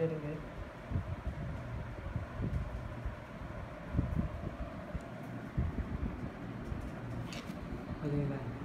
steering है अगली line